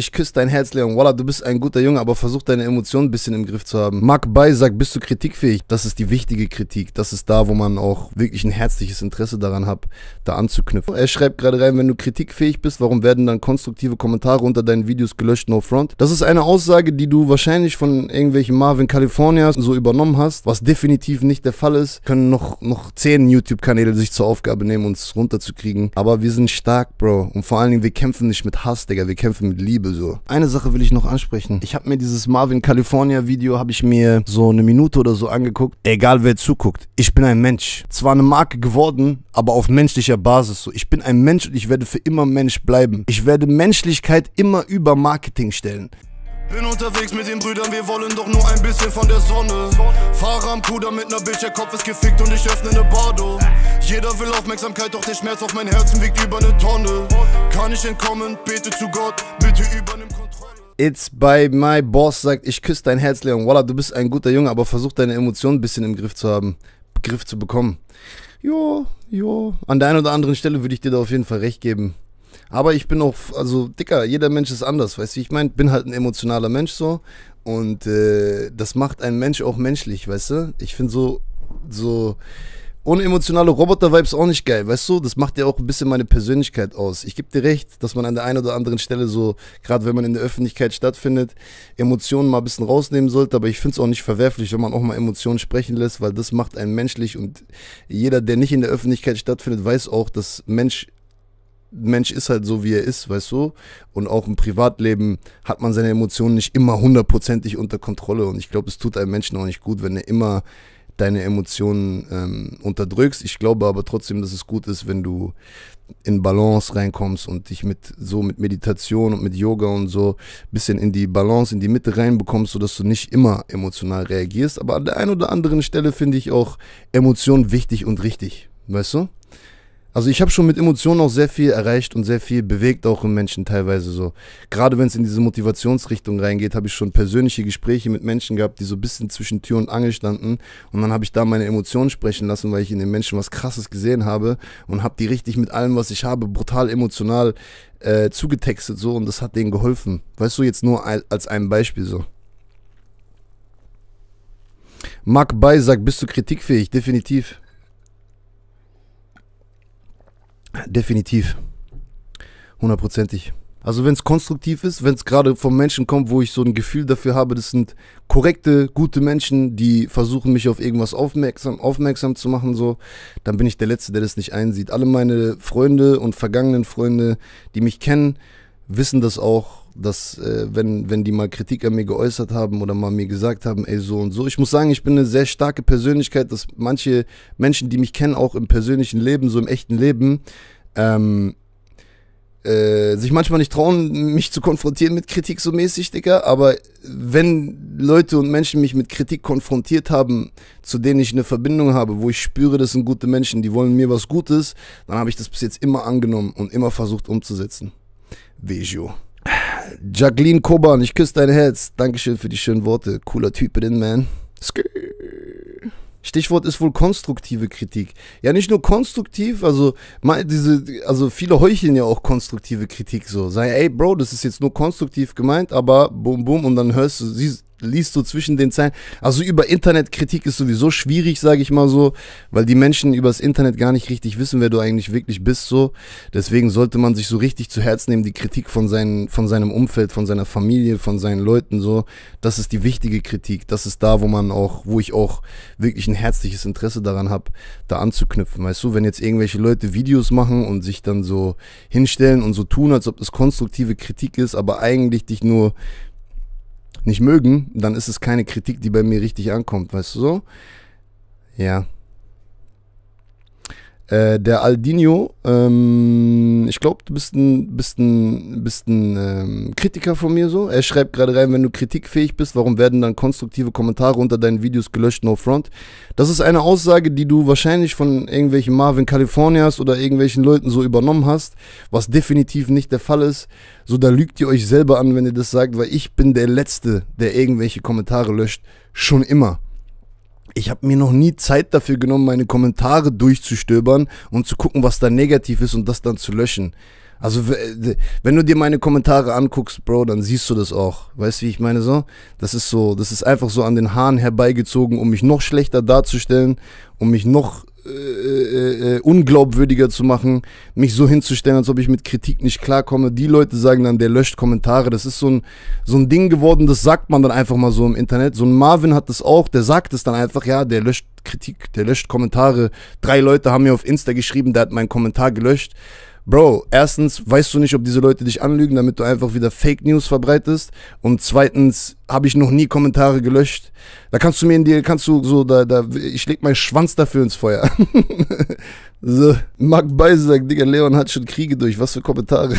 Ich küsse dein Herz, Leon. Wallah, du bist ein guter Junge, aber versuch deine Emotionen ein bisschen im Griff zu haben. Mark Bay sagt, bist du kritikfähig? Das ist die wichtige Kritik. Das ist da, wo man auch wirklich ein herzliches Interesse daran hat, da anzuknüpfen. Er schreibt gerade rein, wenn du kritikfähig bist, warum werden dann konstruktive Kommentare unter deinen Videos gelöscht? No front. Das ist eine Aussage, die du wahrscheinlich von irgendwelchen Marvin Californias so übernommen hast, was definitiv nicht der Fall ist. Können noch, noch zehn YouTube-Kanäle sich zur Aufgabe nehmen, uns runterzukriegen. Aber wir sind stark, Bro. Und vor allen Dingen, wir kämpfen nicht mit Hass, Digga. Wir kämpfen mit Liebe. Liebe so. Eine Sache will ich noch ansprechen. Ich habe mir dieses Marvin California Video habe ich mir so eine Minute oder so angeguckt. Egal wer zuguckt, ich bin ein Mensch. Zwar eine Marke geworden, aber auf menschlicher Basis so. Ich bin ein Mensch und ich werde für immer Mensch bleiben. Ich werde Menschlichkeit immer über Marketing stellen. Bin unterwegs mit den Brüdern, wir wollen doch nur ein bisschen von der Sonne. Fahre am Puder mit ner Bitch, der Kopf ist gefickt und ich öffne ne Bardo. Jeder will Aufmerksamkeit, doch der Schmerz auf mein Herzen wiegt über ne Tonne. Kann ich entkommen, bete zu Gott, bitte übernimm Kontrolle. It's by my boss sagt, ich küsse dein Herz, Leon. Wallah, du bist ein guter Junge, aber versuch deine Emotionen ein bisschen im Griff zu haben, Griff zu bekommen. Jo, jo. An der einen oder anderen Stelle würde ich dir da auf jeden Fall recht geben. Aber ich bin auch, also dicker, jeder Mensch ist anders, weißt du, ich meine, bin halt ein emotionaler Mensch so und äh, das macht einen Mensch auch menschlich, weißt du? Ich finde so, so ohne emotionale Roboter-Vibes auch nicht geil, weißt du? Das macht ja auch ein bisschen meine Persönlichkeit aus. Ich gebe dir recht, dass man an der einen oder anderen Stelle so, gerade wenn man in der Öffentlichkeit stattfindet, Emotionen mal ein bisschen rausnehmen sollte, aber ich finde es auch nicht verwerflich, wenn man auch mal Emotionen sprechen lässt, weil das macht einen menschlich und jeder, der nicht in der Öffentlichkeit stattfindet, weiß auch, dass Mensch Mensch ist halt so, wie er ist, weißt du? Und auch im Privatleben hat man seine Emotionen nicht immer hundertprozentig unter Kontrolle. Und ich glaube, es tut einem Menschen auch nicht gut, wenn er immer deine Emotionen ähm, unterdrückst. Ich glaube aber trotzdem, dass es gut ist, wenn du in Balance reinkommst und dich mit so mit Meditation und mit Yoga und so ein bisschen in die Balance, in die Mitte reinbekommst, sodass du nicht immer emotional reagierst. Aber an der einen oder anderen Stelle finde ich auch Emotionen wichtig und richtig. Weißt du? Also ich habe schon mit Emotionen auch sehr viel erreicht und sehr viel bewegt auch im Menschen teilweise so. Gerade wenn es in diese Motivationsrichtung reingeht, habe ich schon persönliche Gespräche mit Menschen gehabt, die so ein bisschen zwischen Tür und Angel standen und dann habe ich da meine Emotionen sprechen lassen, weil ich in den Menschen was krasses gesehen habe und habe die richtig mit allem, was ich habe, brutal emotional äh, zugetextet so und das hat denen geholfen. Weißt du, jetzt nur als ein Beispiel so. Mark Bay sagt, bist du kritikfähig? Definitiv. Definitiv. Hundertprozentig. Also wenn es konstruktiv ist, wenn es gerade von Menschen kommt, wo ich so ein Gefühl dafür habe, das sind korrekte, gute Menschen, die versuchen mich auf irgendwas aufmerksam, aufmerksam zu machen, so, dann bin ich der Letzte, der das nicht einsieht. Alle meine Freunde und vergangenen Freunde, die mich kennen, wissen das auch, dass äh, wenn, wenn die mal Kritik an mir geäußert haben oder mal mir gesagt haben, ey, so und so. Ich muss sagen, ich bin eine sehr starke Persönlichkeit, dass manche Menschen, die mich kennen, auch im persönlichen Leben, so im echten Leben, ähm, äh, sich manchmal nicht trauen, mich zu konfrontieren mit Kritik so mäßig, Digga. Aber wenn Leute und Menschen mich mit Kritik konfrontiert haben, zu denen ich eine Verbindung habe, wo ich spüre, das sind gute Menschen, die wollen mir was Gutes, dann habe ich das bis jetzt immer angenommen und immer versucht umzusetzen. Vejo. Jacqueline Koban, ich küsse dein Herz. Dankeschön für die schönen Worte. Cooler Typ in man. Stichwort ist wohl konstruktive Kritik. Ja, nicht nur konstruktiv, also diese, also viele heucheln ja auch konstruktive Kritik so. Sagen, ey Bro, das ist jetzt nur konstruktiv gemeint, aber bum bum und dann hörst du, siehst, liest du zwischen den Zeilen. Also über Internetkritik ist sowieso schwierig, sage ich mal so, weil die Menschen übers Internet gar nicht richtig wissen, wer du eigentlich wirklich bist so. Deswegen sollte man sich so richtig zu Herzen nehmen, die Kritik von, seinen, von seinem Umfeld, von seiner Familie, von seinen Leuten so. Das ist die wichtige Kritik. Das ist da, wo man auch, wo ich auch wirklich ein herzliches Interesse daran habe, da anzuknüpfen. Weißt du, wenn jetzt irgendwelche Leute Videos machen und sich dann so hinstellen und so tun, als ob das konstruktive Kritik ist, aber eigentlich dich nur nicht mögen, dann ist es keine Kritik, die bei mir richtig ankommt, weißt du so? Ja. Äh, der Aldinho, ähm, ich glaube, du bist ein, bist ein, bist ein ähm, Kritiker von mir so. Er schreibt gerade rein, wenn du kritikfähig bist, warum werden dann konstruktive Kommentare unter deinen Videos gelöscht, no front? Das ist eine Aussage, die du wahrscheinlich von irgendwelchen Marvin Californias oder irgendwelchen Leuten so übernommen hast, was definitiv nicht der Fall ist. So, da lügt ihr euch selber an, wenn ihr das sagt, weil ich bin der Letzte, der irgendwelche Kommentare löscht. Schon immer ich habe mir noch nie Zeit dafür genommen, meine Kommentare durchzustöbern und zu gucken, was da negativ ist und das dann zu löschen. Also, w- wenn du dir meine Kommentare anguckst, Bro, dann siehst du das auch. Weißt du, wie ich meine so? Das ist so, das ist einfach so an den Haaren herbeigezogen, um mich noch schlechter darzustellen, um mich noch äh, äh, äh, unglaubwürdiger zu machen, mich so hinzustellen, als ob ich mit Kritik nicht klarkomme. Die Leute sagen dann, der löscht Kommentare. Das ist so ein, so ein Ding geworden, das sagt man dann einfach mal so im Internet. So ein Marvin hat das auch, der sagt es dann einfach, ja, der löscht Kritik, der löscht Kommentare. Drei Leute haben mir auf Insta geschrieben, der hat meinen Kommentar gelöscht. Bro, erstens weißt du nicht, ob diese Leute dich anlügen, damit du einfach wieder Fake News verbreitest. Und zweitens habe ich noch nie Kommentare gelöscht. Da kannst du mir in dir, kannst du so, da, da, ich leg meinen Schwanz dafür ins Feuer. so, Mark Beise Digga, Leon hat schon Kriege durch, was für Kommentare.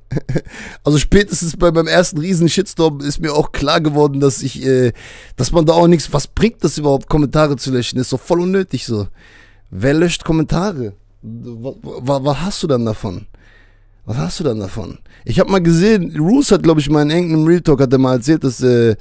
also spätestens bei meinem ersten riesen Shitstorm ist mir auch klar geworden, dass ich, äh, dass man da auch nichts, was bringt das überhaupt, Kommentare zu löschen? Ist doch voll unnötig so. Wer löscht Kommentare? Was, was, hast du dann davon? Was hast du dann davon? Ich habe mal gesehen, Roos hat, glaube ich, mal in irgendeinem Real Talk hat er mal erzählt, dass äh,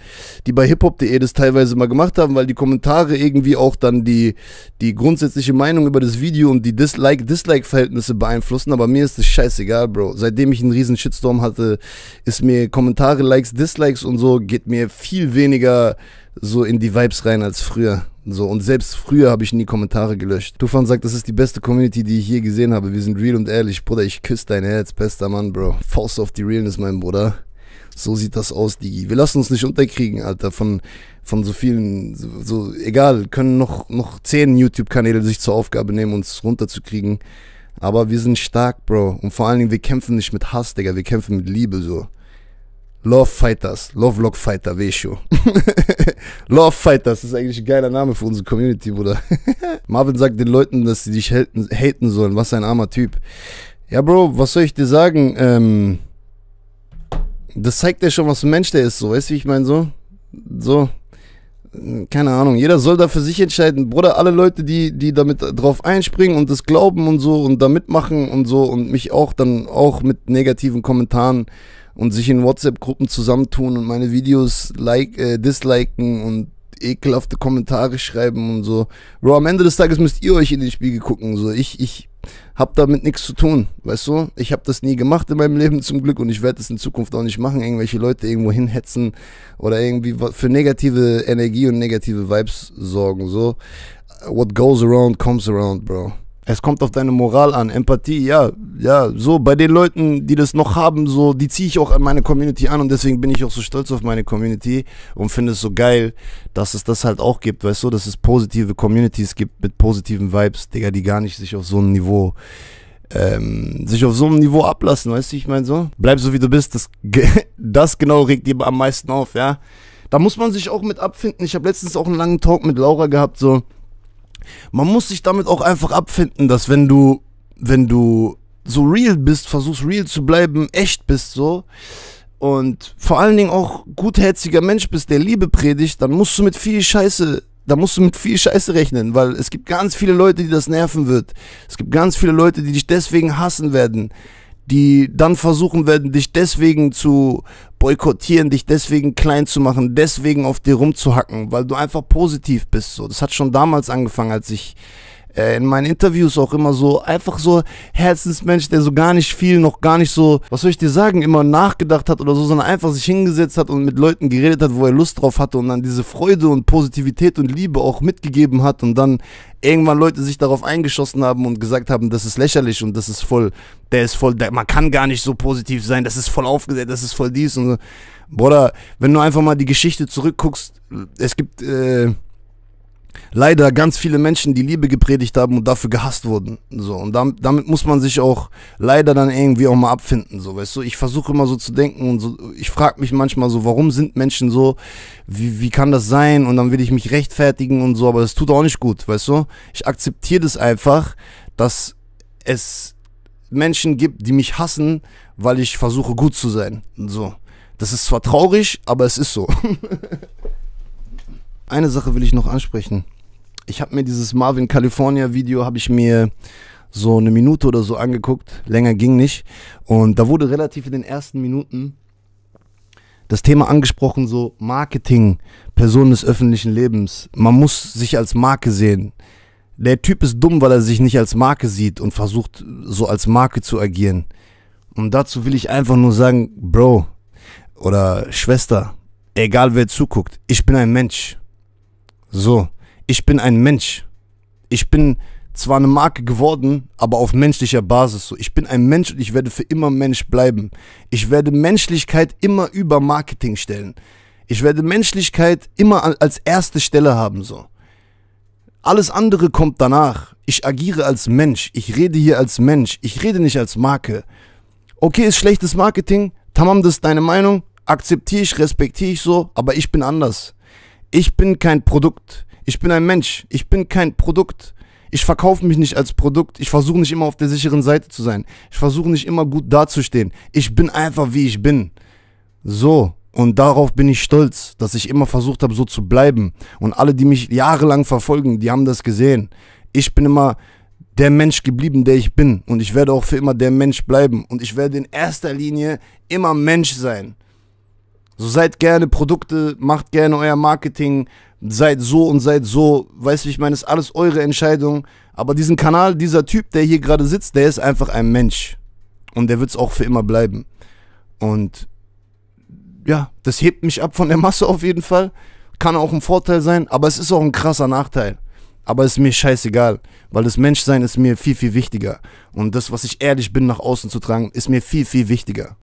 die bei hiphop.de das teilweise mal gemacht haben, weil die Kommentare irgendwie auch dann die, die grundsätzliche Meinung über das Video und die Dislike-Dislike-Verhältnisse beeinflussen. Aber mir ist das scheißegal, Bro. Seitdem ich einen riesen Shitstorm hatte, ist mir Kommentare, Likes, Dislikes und so, geht mir viel weniger so in die Vibes rein als früher. So, und selbst früher habe ich nie Kommentare gelöscht. Tufan sagt, das ist die beste Community, die ich je gesehen habe. Wir sind real und ehrlich. Bruder, ich küsse dein Herz. Bester Mann, Bro. Faust auf die Realness, mein Bruder. So sieht das aus, Digi. Wir lassen uns nicht unterkriegen, Alter, von, von so vielen, so, egal, können noch, noch zehn YouTube-Kanäle sich zur Aufgabe nehmen, uns runterzukriegen. Aber wir sind stark, Bro. Und vor allen Dingen, wir kämpfen nicht mit Hass, Digga. Wir kämpfen mit Liebe, so. Love Fighters, Love Lock Fighter, Vesho. Love Fighters ist eigentlich ein geiler Name für unsere Community, Bruder. Marvin sagt den Leuten, dass sie dich haten, haten sollen. Was ein armer Typ. Ja, Bro, was soll ich dir sagen? Ähm, das zeigt ja schon, was ein Mensch der ist, so. Weißt du, wie ich meine, so? So. Keine Ahnung, jeder soll da für sich entscheiden. Bruder, alle Leute, die, die damit drauf einspringen und das glauben und so und da mitmachen und so und mich auch dann auch mit negativen Kommentaren und sich in WhatsApp-Gruppen zusammentun und meine Videos like, äh, disliken und ekelhafte Kommentare schreiben und so. Bro, am Ende des Tages müsst ihr euch in den Spiegel gucken. So, ich, ich hab damit nichts zu tun, weißt du? Ich habe das nie gemacht in meinem Leben zum Glück und ich werde es in Zukunft auch nicht machen, irgendwelche Leute irgendwo hinhetzen oder irgendwie für negative Energie und negative Vibes sorgen. So, what goes around comes around, Bro. Es kommt auf deine Moral an, Empathie, ja, ja, so bei den Leuten, die das noch haben, so, die ziehe ich auch an meine Community an und deswegen bin ich auch so stolz auf meine Community und finde es so geil, dass es das halt auch gibt, weißt du, dass es positive Communities gibt mit positiven Vibes, Digga, die gar nicht sich auf so einem Niveau, ähm, sich auf so einem Niveau ablassen, weißt du, ich meine so, bleib so wie du bist, das, das genau regt dir am meisten auf, ja. Da muss man sich auch mit abfinden. Ich habe letztens auch einen langen Talk mit Laura gehabt, so, man muss sich damit auch einfach abfinden, dass wenn du, wenn du so real bist, versuchst real zu bleiben, echt bist so und vor allen Dingen auch gutherziger Mensch bist, der Liebe predigt, dann musst du mit viel Scheiße, da musst du mit viel Scheiße rechnen, weil es gibt ganz viele Leute, die das nerven wird. Es gibt ganz viele Leute, die dich deswegen hassen werden, die dann versuchen werden, dich deswegen zu boykottieren, dich deswegen klein zu machen, deswegen auf dir rumzuhacken, weil du einfach positiv bist. So, das hat schon damals angefangen, als ich in meinen Interviews auch immer so einfach so Herzensmensch, der so gar nicht viel, noch gar nicht so, was soll ich dir sagen, immer nachgedacht hat oder so, sondern einfach sich hingesetzt hat und mit Leuten geredet hat, wo er Lust drauf hatte und dann diese Freude und Positivität und Liebe auch mitgegeben hat und dann irgendwann Leute sich darauf eingeschossen haben und gesagt haben, das ist lächerlich und das ist voll, der ist voll, der, man kann gar nicht so positiv sein, das ist voll aufgesetzt, das ist voll dies und so. Bruder, wenn du einfach mal die Geschichte zurückguckst, es gibt äh, leider ganz viele Menschen, die Liebe gepredigt haben und dafür gehasst wurden. So, und damit, damit muss man sich auch leider dann irgendwie auch mal abfinden. So, weißt du, ich versuche immer so zu denken und so, ich frage mich manchmal so, warum sind Menschen so, wie, wie kann das sein? Und dann will ich mich rechtfertigen und so, aber das tut auch nicht gut, weißt du? Ich akzeptiere das einfach, dass es Menschen gibt, die mich hassen, weil ich versuche gut zu sein. So. Das ist zwar traurig, aber es ist so. Eine Sache will ich noch ansprechen. Ich habe mir dieses Marvin California Video habe ich mir so eine Minute oder so angeguckt. Länger ging nicht. Und da wurde relativ in den ersten Minuten das Thema angesprochen, so Marketing, Person des öffentlichen Lebens. Man muss sich als Marke sehen. Der Typ ist dumm, weil er sich nicht als Marke sieht und versucht, so als Marke zu agieren. Und dazu will ich einfach nur sagen, Bro oder Schwester, egal wer zuguckt, ich bin ein Mensch. So, ich bin ein Mensch. Ich bin zwar eine Marke geworden, aber auf menschlicher Basis. So, ich bin ein Mensch und ich werde für immer Mensch bleiben. Ich werde Menschlichkeit immer über Marketing stellen. Ich werde Menschlichkeit immer als erste Stelle haben. So, alles andere kommt danach. Ich agiere als Mensch. Ich rede hier als Mensch. Ich rede nicht als Marke. Okay, ist schlechtes Marketing. Tamam, das ist deine Meinung. Akzeptiere ich, respektiere ich so, aber ich bin anders. Ich bin kein Produkt. Ich bin ein Mensch. Ich bin kein Produkt. Ich verkaufe mich nicht als Produkt. Ich versuche nicht immer auf der sicheren Seite zu sein. Ich versuche nicht immer gut dazustehen. Ich bin einfach wie ich bin. So. Und darauf bin ich stolz, dass ich immer versucht habe, so zu bleiben. Und alle, die mich jahrelang verfolgen, die haben das gesehen. Ich bin immer der Mensch geblieben, der ich bin. Und ich werde auch für immer der Mensch bleiben. Und ich werde in erster Linie immer Mensch sein. So seid gerne Produkte, macht gerne euer Marketing, seid so und seid so. Weißt du, ich meine, ist alles eure Entscheidung. Aber diesen Kanal, dieser Typ, der hier gerade sitzt, der ist einfach ein Mensch. Und der wird es auch für immer bleiben. Und ja, das hebt mich ab von der Masse auf jeden Fall. Kann auch ein Vorteil sein, aber es ist auch ein krasser Nachteil. Aber es ist mir scheißegal, weil das Menschsein ist mir viel, viel wichtiger. Und das, was ich ehrlich bin, nach außen zu tragen, ist mir viel, viel wichtiger.